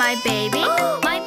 Here baby, oh. oink,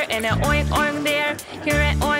there and oink, and oink, oink. Old MacDonald had a farm.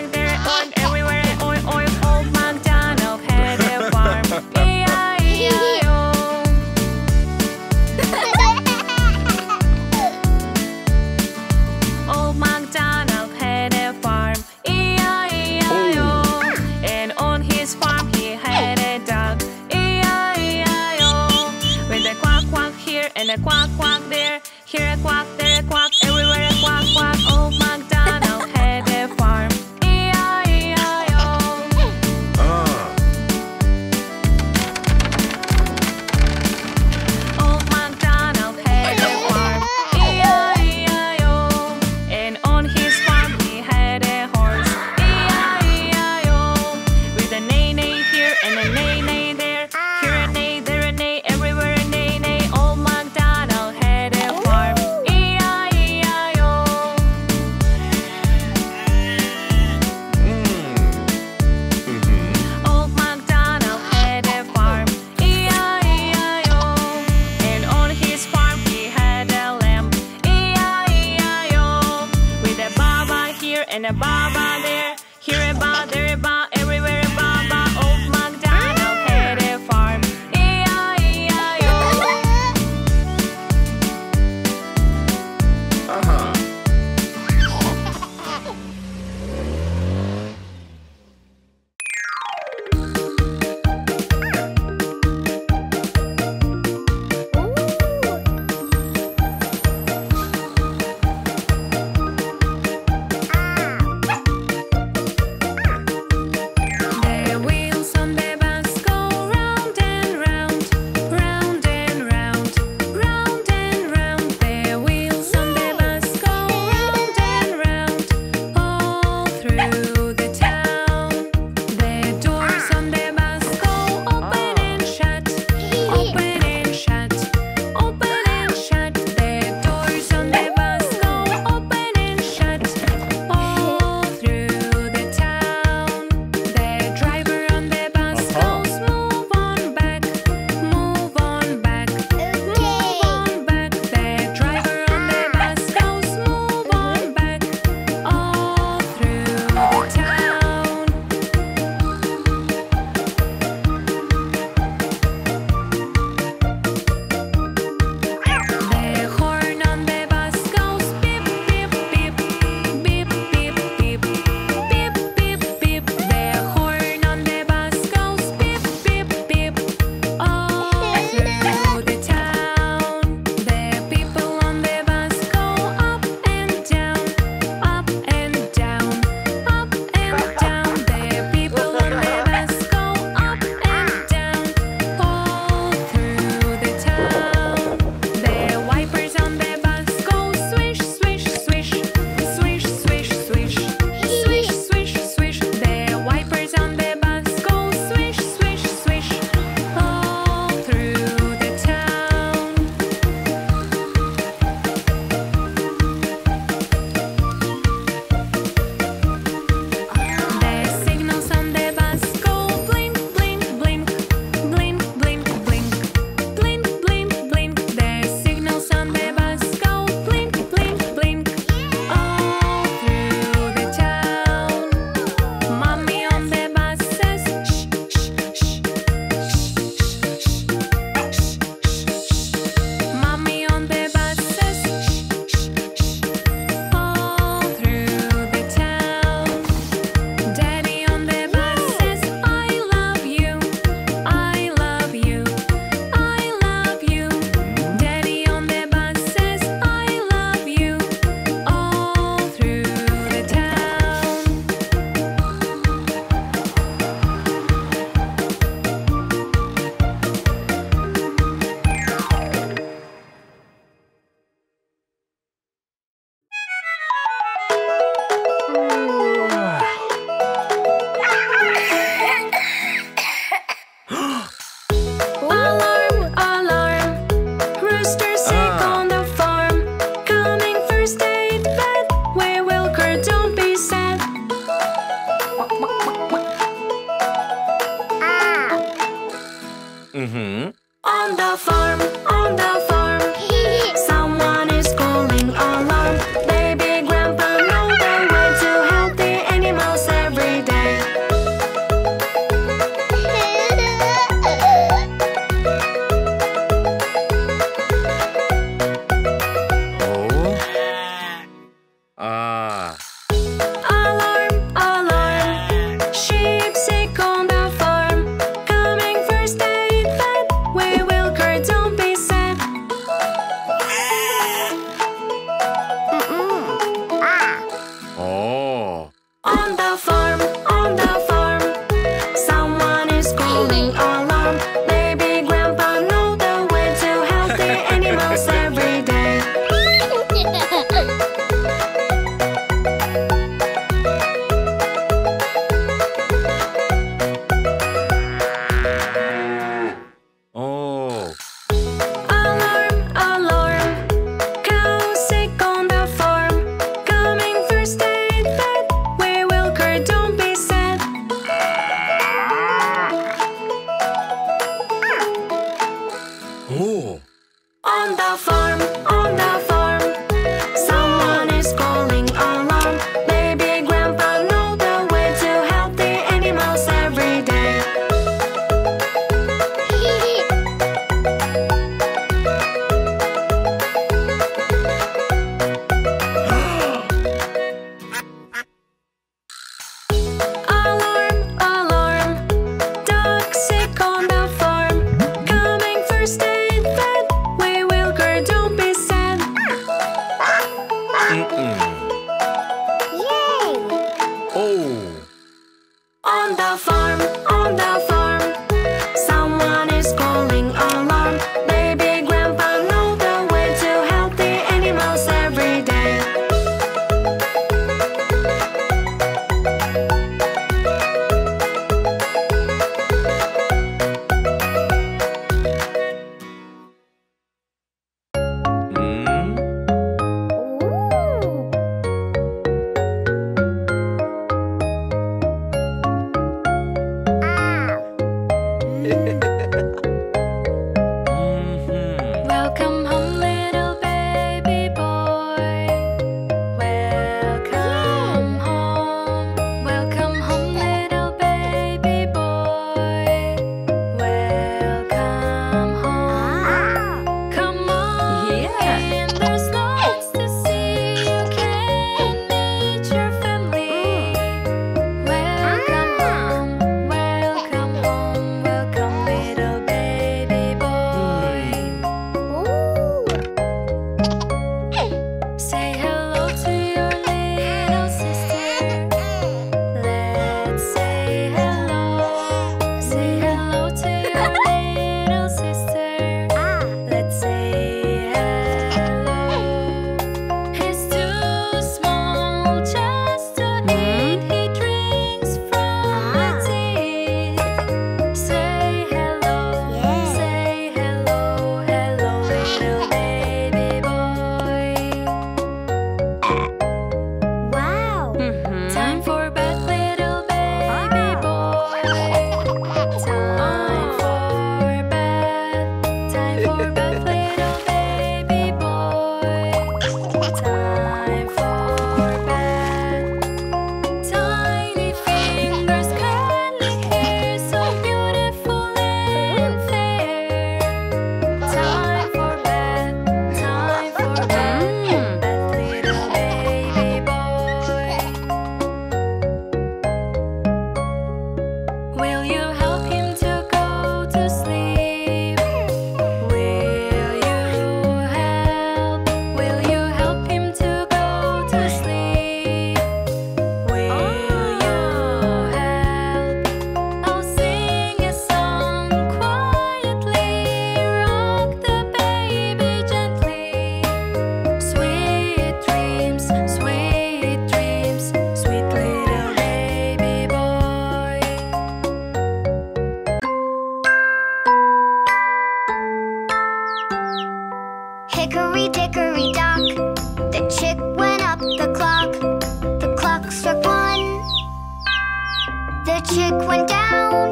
chick went down.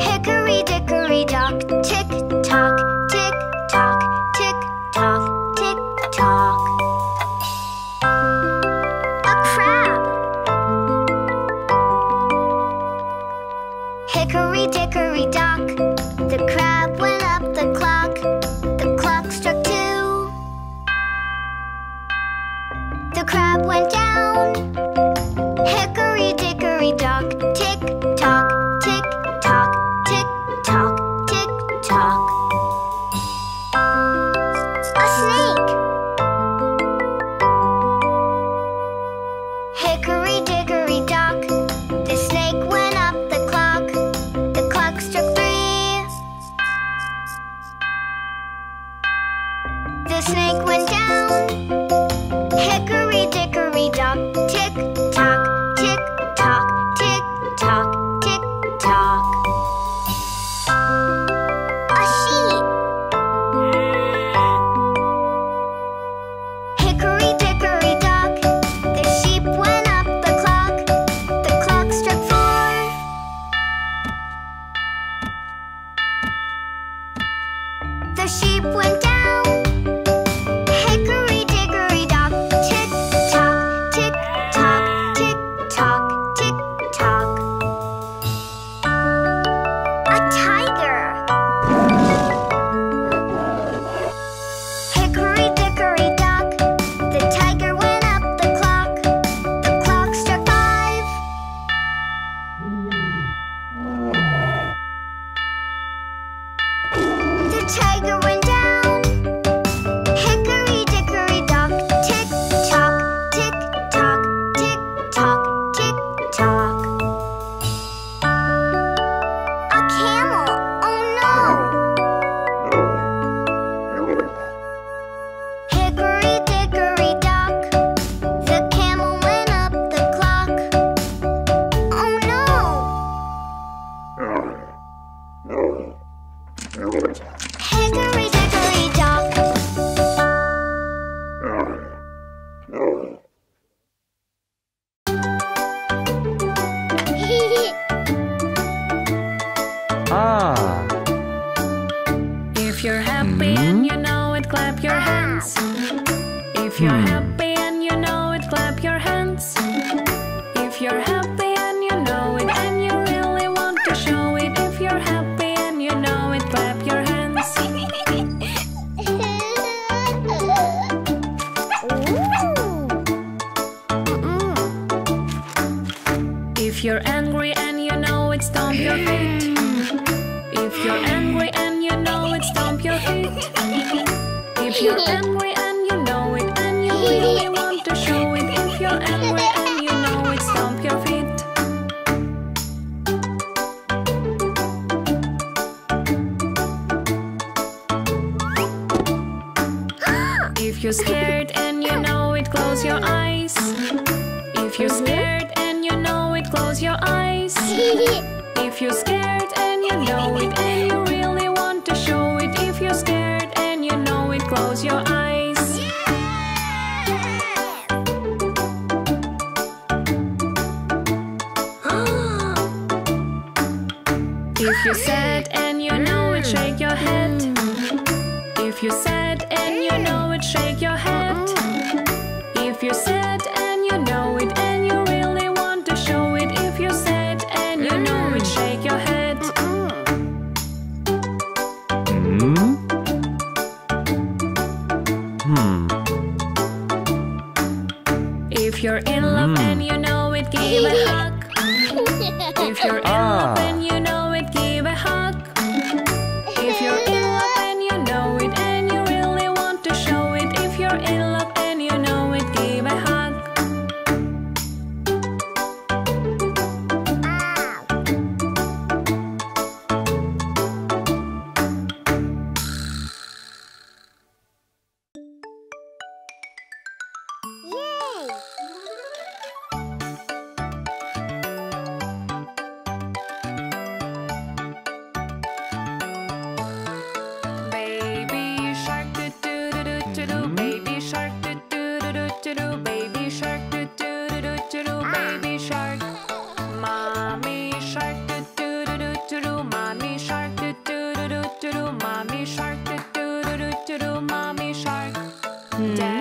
Hickory dickory dock, tick snake went down. angry and you know it, stomp your feet. If you're angry and you know it, stomp your feet. If you're angry and you know it, and you really want to show it. If you're angry and you know it, stomp your feet. If you're scared and you know it, close your eyes. If you're scared close your eyes. if you're scared and you know it, and you really want to show it. If you're scared and you know it, close your eyes. If you're sad and you know it, shake your head. If you're sad. you're in love mm. and you know it, give a hug. if you're in ah. love and down.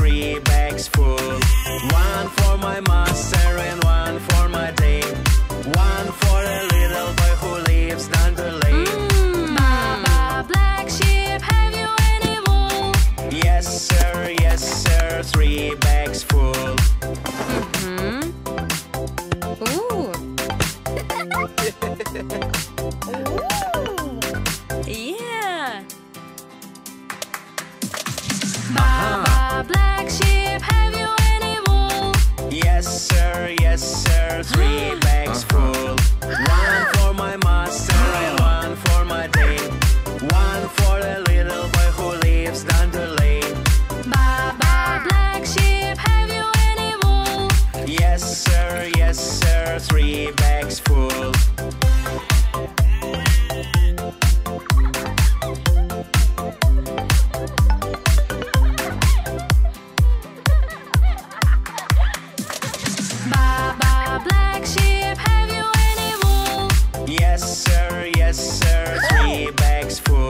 three bags full. One sir, yes, sir. Three bags full.